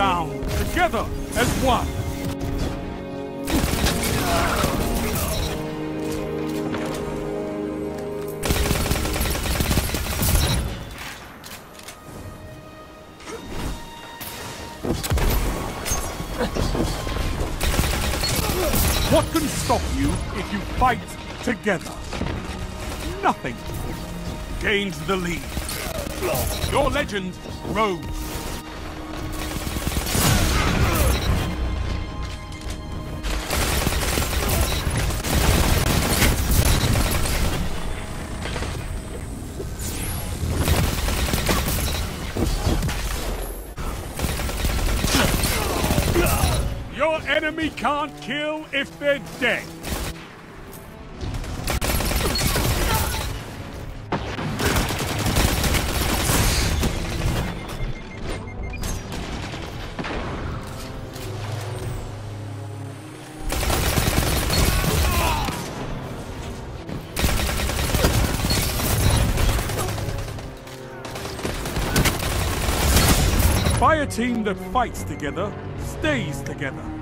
together as one. What can stop you if you fight together? Nothing. Gains the lead. Your legend grows. Your enemy can't kill if they're dead. Fire team that fights together stays together.